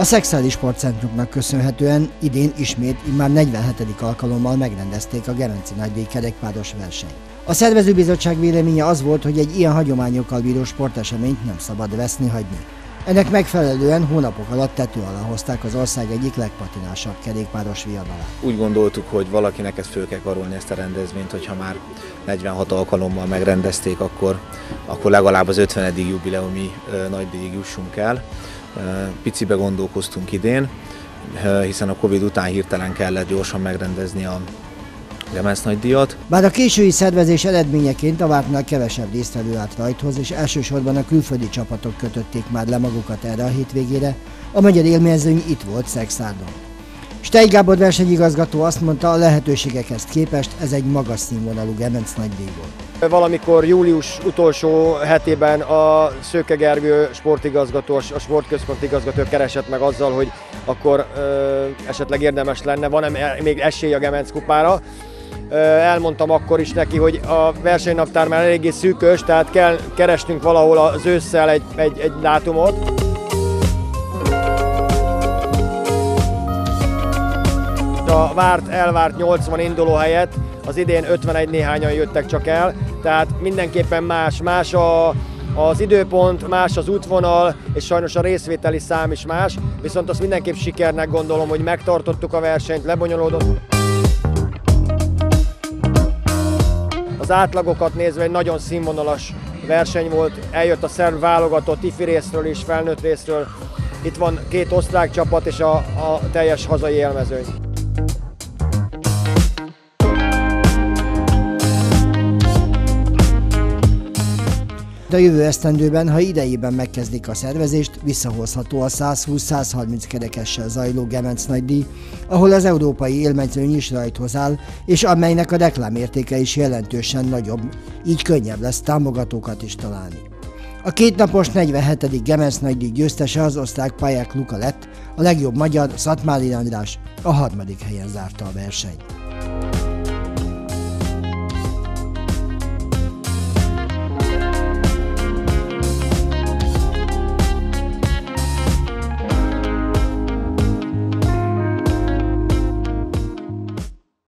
A Szexuális Sportcentrumnak köszönhetően idén ismét immár 47. alkalommal megrendezték a Gerenci Nagydíj kerékpáros versenyt. A szervezőbizottság véleménye az volt, hogy egy ilyen hagyományokkal bíró sporteseményt nem szabad veszni hagyni. Ennek megfelelően hónapok alatt tető alá hozták az ország egyik legpatinásabb kerékpáros viadalát. Úgy gondoltuk, hogy valakinek ezt föl kell karolni ezt a rendezvényt, hogyha már 46 alkalommal megrendezték, akkor, akkor legalább az 50. jubileumi nagydíjig jussunk el. Picibe gondolkoztunk idén, hiszen a Covid után hirtelen kellett gyorsan megrendezni a Gemenc nagy díjat. Bár a késői szervezés eredményeként a vártnál kevesebb résztvevő állt rajthoz, és elsősorban a külföldi csapatok kötötték már le magukat erre a hétvégére, a magyar élményzőny itt volt Szexárdon. Stej Gábor versenyigazgató azt mondta, a lehetőségekhez képest ez egy magas színvonalú Gemenc nagy díj volt. Valamikor július utolsó hetében a Szőke Gergő sportigazgató, a sportközpont igazgató keresett meg azzal, hogy akkor ö, esetleg érdemes lenne, van-e még esély a Gemenc kupára. Elmondtam akkor is neki, hogy a versenynaptár már eléggé szűkös, tehát kell keresnünk valahol az ősszel egy, egy, egy dátumot. A várt, elvárt 80 induló helyett az idén 51 néhányan jöttek csak el, tehát mindenképpen más, más a, az időpont, más az útvonal, és sajnos a részvételi szám is más, viszont azt mindenképp sikernek gondolom, hogy megtartottuk a versenyt, lebonyolódott. Az átlagokat nézve egy nagyon színvonalas verseny volt, eljött a szerv válogatott ifi részről is, felnőtt részről. Itt van két osztrák csapat és a, a teljes hazai élmezőny. De a jövő esztendőben, ha idejében megkezdik a szervezést, visszahozható a 120-130 kerekessel zajló Gemenc nagydíj, ahol az európai élmezőny is rajthoz áll, és amelynek a reklámértéke is jelentősen nagyobb, így könnyebb lesz támogatókat is találni. A kétnapos 47. Gemenc nagydíj győztese az osztrák pályák Luka lett, a legjobb magyar Szatmári András a harmadik helyen zárta a versenyt.